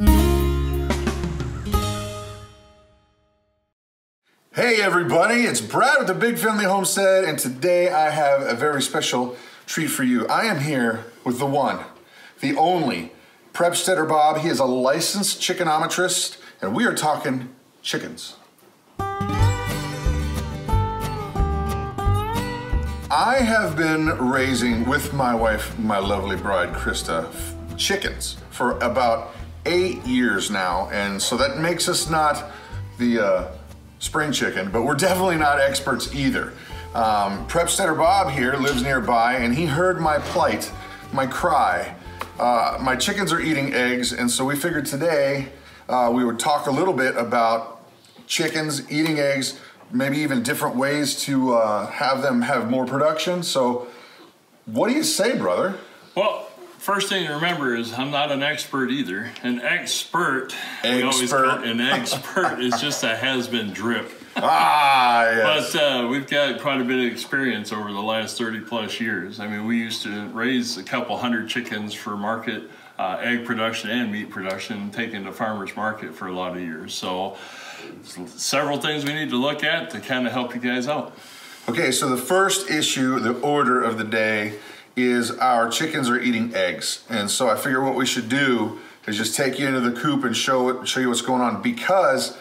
Hey everybody, it's Brad with the Big Family Homestead, and today I have a very special treat for you. I am here with the one, the only, Prepstetter Bob. He is a licensed chickenometrist, and we are talking chickens. I have been raising with my wife, my lovely bride Christa, chickens for about eight years now, and so that makes us not the uh, spring chicken, but we're definitely not experts either. Um, Prepstetter Bob here lives nearby, and he heard my plight, my cry. Uh, my chickens are eating eggs, and so we figured today uh, we would talk a little bit about chickens eating eggs, maybe even different ways to uh, have them have more production. So, what do you say, brother? Well, first thing to remember is I'm not an expert either. An expert, we always Expert. call an expert is just a has-been drip. Ah, yes. But uh, we've got quite a bit of experience over the last 30 plus years. I mean, we used to raise a couple hundred chickens for market uh, egg production and meat production, taken to farmers market for a lot of years. So, several things we need to look at to kind of help you guys out. Okay, so the first issue, the order of the day, is our chickens are eating eggs, and so I figure what we should do is just take you into the coop and show it, show you what's going on because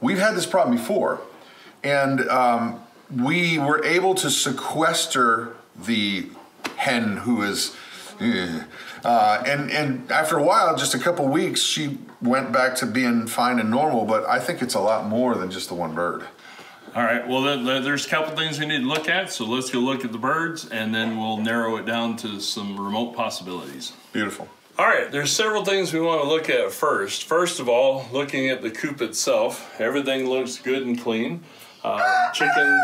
we've had this problem before, and um, we were able to sequester the hen who is. eh, Uh, and and after a while, just a couple weeks, she went back to being fine and normal. But I think it's a lot more than just the one bird. All right. Well, then, then there's a couple things we need to look at. So let's go look at the birds, and then we'll narrow it down to some remote possibilities. Beautiful. All right. There's several things we want to look at first. First of all, looking at the coop itself, everything looks good and clean. Uh, chickens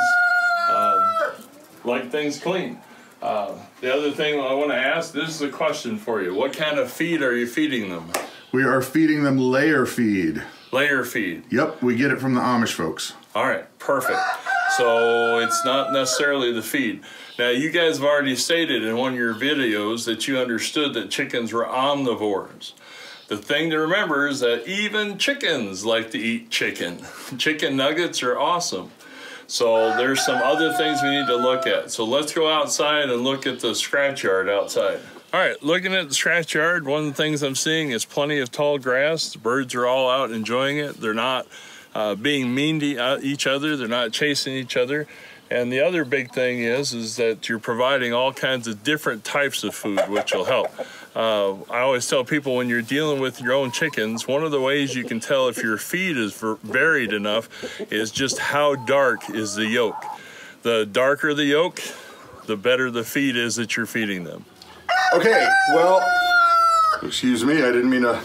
um, like things clean. Uh, the other thing I want to ask this is a question for you. What kind of feed are you feeding them? We are feeding them layer feed. Layer feed. Yep, we get it from the Amish folks. All right, perfect. So it's not necessarily the feed. Now, you guys have already stated in one of your videos that you understood that chickens were omnivores. The thing to remember is that even chickens like to eat chicken. Chicken nuggets are awesome. So there's some other things we need to look at. So let's go outside and look at the scratch yard outside. All right, looking at the scratch yard, one of the things I'm seeing is plenty of tall grass. The birds are all out enjoying it. They're not uh, being mean to uh, each other. They're not chasing each other. And the other big thing is, is that you're providing all kinds of different types of food, which will help. Uh, I always tell people when you're dealing with your own chickens, one of the ways you can tell if your feed is varied enough is just how dark is the yolk. The darker the yolk, the better the feed is that you're feeding them. Okay, well, excuse me, I didn't mean to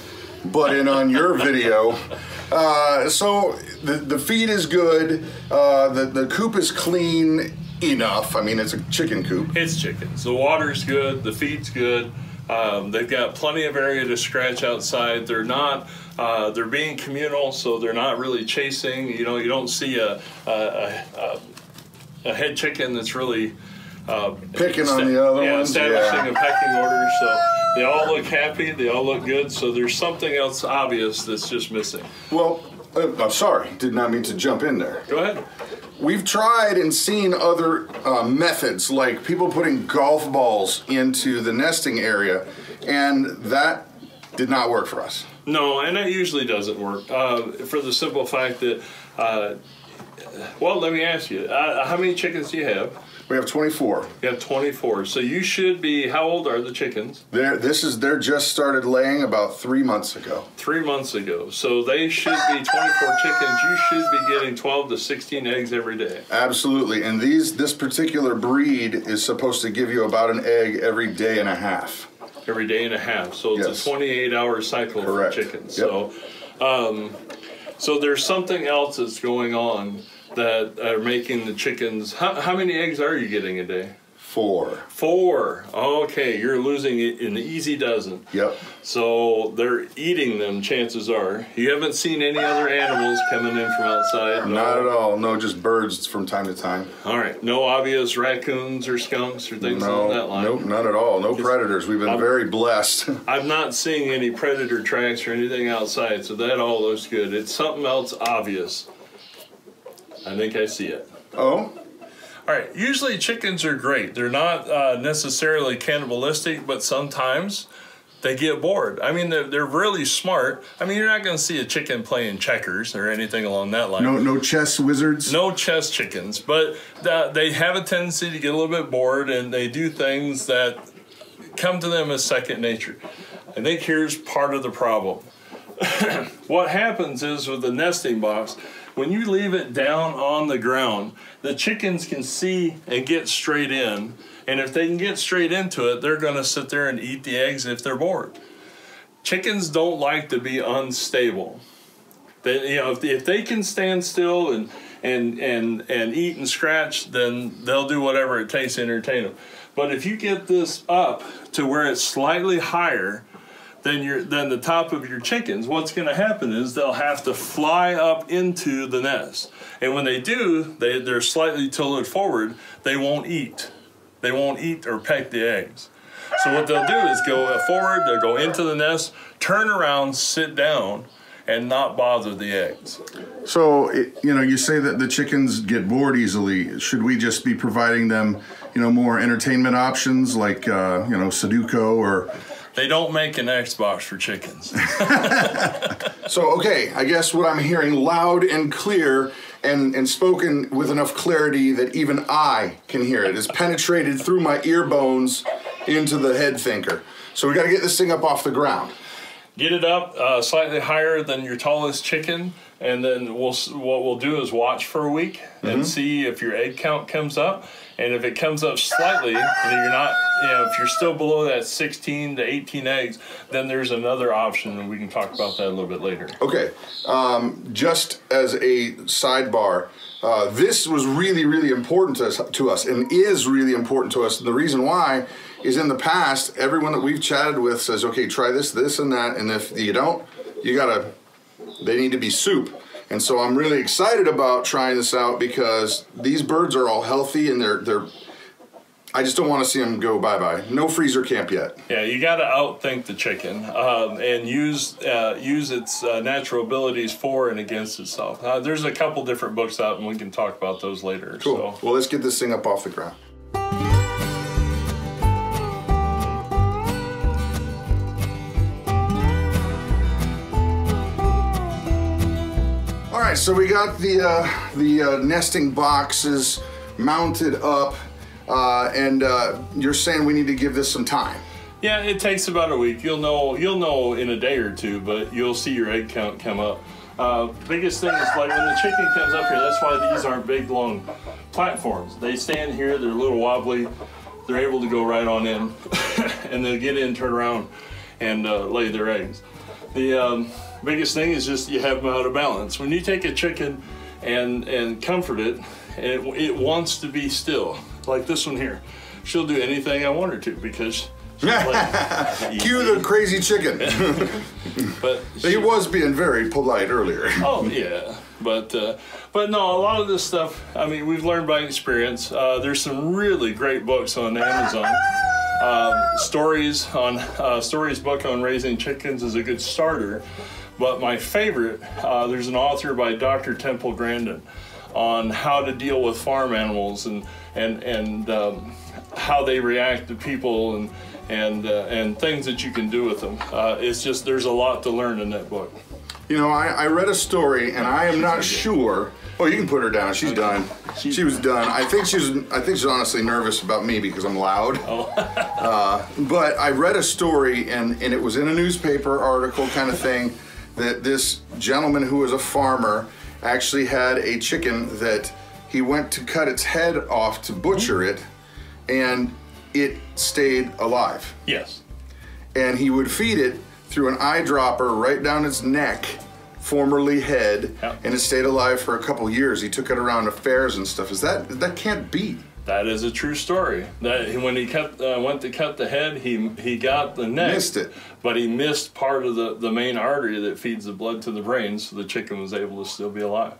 butt in on your video. Uh, so the, the feed is good, uh, the, the coop is clean enough. I mean, it's a chicken coop. It's chickens. The water's good. The feed's good. Um, they've got plenty of area to scratch outside. They're not. Uh, they're being communal, so they're not really chasing. You know, you don't see a a, a, a, head chicken that's really uh, Picking on the other yeah, ones, establishing yeah. a pecking order. So they all look happy. They all look good. So there's something else obvious that's just missing. Well, uh, I'm sorry, did not mean to jump in there. Go ahead. We've tried and seen other uh, methods, like people putting golf balls into the nesting area, and that did not work for us. No, and that usually doesn't work uh, for the simple fact that. Uh, well, let me ask you: uh, How many chickens do you have? We have 24. You have 24. So you should be. How old are the chickens? They're, this is they're just started laying about three months ago. Three months ago. So they should be 24 chickens. You should be getting 12 to 16 eggs every day. Absolutely, and these this particular breed is supposed to give you about an egg every day and a half. Every day and a half. So it's Yes. a 28 hour cycle Correct. for chickens. Yep. So, um, so there's something else that's going on that are making the chickens. How, how many eggs are you getting a day? Four. Four. Okay, you're losing an easy dozen. Yep. So they're eating them, chances are. You haven't seen any other animals coming in from outside? No. Not at all. No, just birds from time to time. All right. No obvious raccoons or skunks or things No, along that line? nope, none at all. No predators. We've been I'm- very blessed. I'm not seeing any predator tracks or anything outside, so that all looks good. It's something else obvious. I think I see it. oh, All right. Usually chickens are great. They're not uh, necessarily cannibalistic, but sometimes they get bored. I mean, they're, they're really smart. I mean, you're not going to see a chicken playing checkers or anything along that line. no, no chess wizards. No chess chickens, but uh, they have a tendency to get a little bit bored and they do things that come to them as second nature. I think here's part of the problem. what happens is with the nesting box, when you leave it down on the ground, the chickens can see and get straight in. And if they can get straight into it, they're going to sit there and eat the eggs if they're bored. Chickens don't like to be unstable. They, you know, if, if they can stand still and and and and eat and scratch, then they'll do whatever it takes to entertain them. But if you get this up to where it's slightly higher than your than the top of your chickens, what's going to happen is they'll have to fly up into the nest, and when they do, they they're slightly tilted forward. They won't eat. They won't eat or peck the eggs. So what they'll do is go forward, they'll go into the nest, turn around, sit down, and not bother the eggs. So, you know, you say that the chickens get bored easily. Should we just be providing them, you know, more entertainment options like, uh, you know, Sudoku or. They don't make an Xbox for chickens. So, okay, I guess what I'm hearing loud and clear and, and spoken with enough clarity that even I can hear it is penetrated through my ear bones into the head thinker. So, we got to get this thing up off the ground. Get it up uh, slightly higher than your tallest chicken, and then we'll what we'll do is watch for a week and see if your egg count comes up. And if it comes up slightly, and you're not, you know, if you're still below that 16 to 18 eggs, then there's another option, and we can talk about that a little bit later. Okay, um, just as a sidebar, uh, this was really, really important to us, to us and is really important to us. And the reason why is in the past, everyone that we've chatted with says, okay, try this, this, and that. And if you don't, you gotta, they need to be soup. And so I'm really excited about trying this out because these birds are all healthy and they're, they're, I just don't want to see them go bye bye. No freezer camp yet. Yeah, you got to outthink the chicken um, and use uh, use its uh, natural abilities for and against itself. Uh, there's a couple different books out, and we can talk about those later. Cool. So. Well, let's get this thing up off the ground. Right, so we got the uh, the uh, nesting boxes mounted up, uh, and uh, you're saying we need to give this some time. Yeah, it takes about a week. You'll know you'll know in a day or two, but you'll see your egg count come up. Uh, biggest thing is like when the chicken comes up here. That's why these aren't big long platforms. They stand here. They're a little wobbly. They're able to go right on in, and they'll get in, turn around, and uh, lay their eggs. The um, biggest thing is just you have them out of balance. When you take a chicken and and comfort it, it, it wants to be still. Like this one here, she'll do anything I want her to because. she's like, Cue the crazy chicken. but he was being very polite earlier. oh yeah, but uh, but no, a lot of this stuff. I mean, we've learned by experience. Uh, there's some really great books on Amazon. Um, Storey's on uh, Storey's book on raising chickens is a good starter, but my favorite uh, there's an author by Dr. Temple Grandin on how to deal with farm animals and and and um, how they react to people and and uh, and things that you can do with them. Uh, it's just there's a lot to learn in that book. You know, I, I read a story, and I am not sure. Oh, you can put her down. She's done. She was done. I think she's. I think she's honestly nervous about me because I'm loud. Uh, but I read a story, and and it was in a newspaper article kind of thing, that this gentleman who was a farmer actually had a chicken that he went to cut its head off to butcher it, and it stayed alive Yes. and he would feed it through an eyedropper right down its neck, formerly head, Yeah. and it stayed alive for a couple years. He took it around to fairs and stuff. Is that that can't be? That is a true story. That when he cut uh, went to cut the head, he he got the neck, Missed it. but he missed part of the the main artery that feeds the blood to the brain, so the chicken was able to still be alive.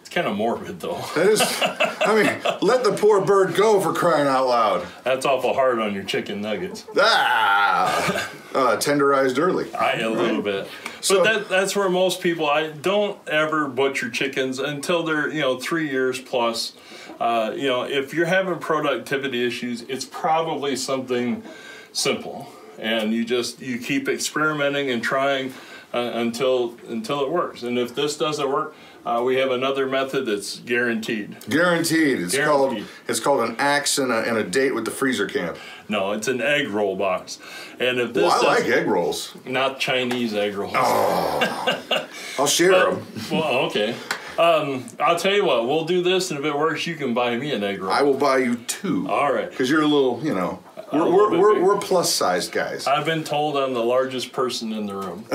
It's kind of morbid though. That is, I mean, let the poor bird go for crying out loud. That's awful hard on your chicken nuggets. Ah, uh, tenderized early. I a little bit. So- but that, that's where most people. I don't ever butcher chickens until they're you know three years plus. Uh, you know, if you're having productivity issues, it's probably something simple, and you just you keep experimenting and trying uh, until until it works. And if this doesn't work, uh, we have another method that's guaranteed. Guaranteed. It's Guaranteed. called it's called an axe and a, and a date with the freezer camp. No, it's an egg roll box, and if this Well, I like egg rolls. not Chinese egg rolls. I'll share them. Well, okay. Um, I'll tell you what. We'll do this, and if it works, you can buy me an egg roll. I will buy you two. All right. Because you're a little, you know, we're, we're, we're, we're plus sized guys. I've been told I'm the largest person in the room.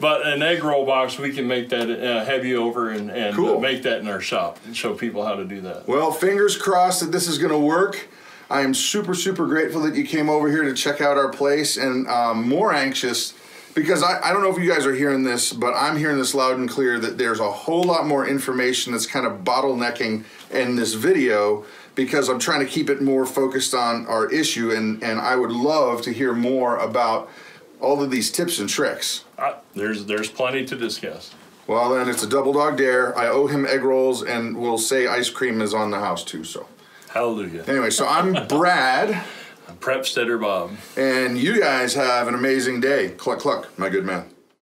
but an egg roll box, we can make that. Uh, have you over and, and Cool. uh, make that in our shop and show people how to do that. Well, fingers crossed that this is going to work. I am super, super grateful that you came over here to check out our place and um, more anxious because I, I don't know if you guys are hearing this, but I'm hearing this loud and clear that there's a whole lot more information that's kind of bottlenecking in this video because I'm trying to keep it more focused on our issue and, and I would love to hear more about all of these tips and tricks. Uh, there's there's plenty to discuss. Well, then it's a double dog dare. I owe him egg rolls and we'll say ice cream is on the house too, so. Hallelujah. Anyway, so I'm Brad, Prep Stetter Bob. and you guys have an amazing day. Cluck, cluck, my good man.